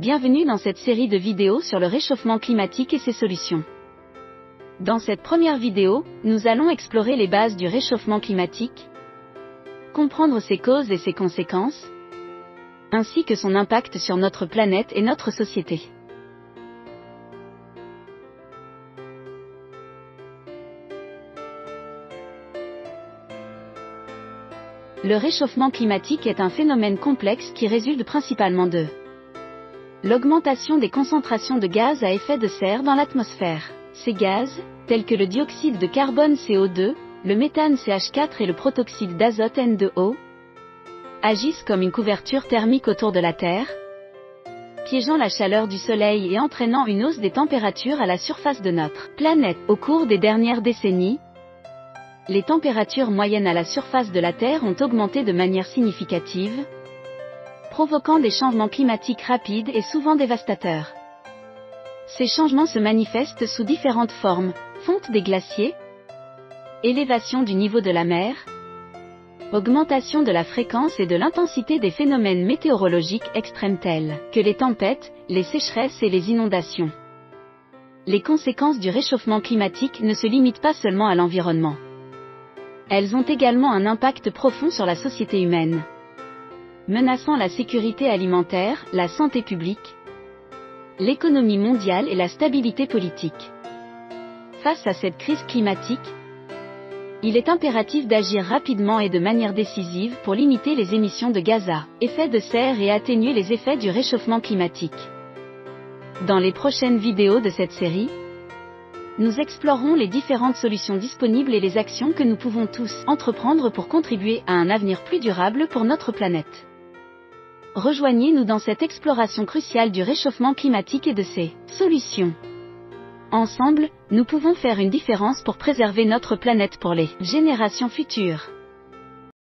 Bienvenue dans cette série de vidéos sur le réchauffement climatique et ses solutions. Dans cette première vidéo, nous allons explorer les bases du réchauffement climatique, comprendre ses causes et ses conséquences, ainsi que son impact sur notre planète et notre société. Le réchauffement climatique est un phénomène complexe qui résulte principalement de l'augmentation des concentrations de gaz à effet de serre dans l'atmosphère. Ces gaz, tels que le dioxyde de carbone CO2, le méthane CH4 et le protoxyde d'azote N2O, agissent comme une couverture thermique autour de la Terre, piégeant la chaleur du Soleil et entraînant une hausse des températures à la surface de notre planète. Au cours des dernières décennies, les températures moyennes à la surface de la Terre ont augmenté de manière significative, provoquant des changements climatiques rapides et souvent dévastateurs. Ces changements se manifestent sous différentes formes, fonte des glaciers, élévation du niveau de la mer, augmentation de la fréquence et de l'intensité des phénomènes météorologiques extrêmes tels que les tempêtes, les sécheresses et les inondations. Les conséquences du réchauffement climatique ne se limitent pas seulement à l'environnement. Elles ont également un impact profond sur la société humaine menaçant la sécurité alimentaire, la santé publique, l'économie mondiale et la stabilité politique. Face à cette crise climatique, il est impératif d'agir rapidement et de manière décisive pour limiter les émissions de gaz à effet de serre et atténuer les effets du réchauffement climatique. Dans les prochaines vidéos de cette série, nous explorerons les différentes solutions disponibles et les actions que nous pouvons tous entreprendre pour contribuer à un avenir plus durable pour notre planète. Rejoignez-nous dans cette exploration cruciale du réchauffement climatique et de ses solutions. Ensemble, nous pouvons faire une différence pour préserver notre planète pour les générations futures.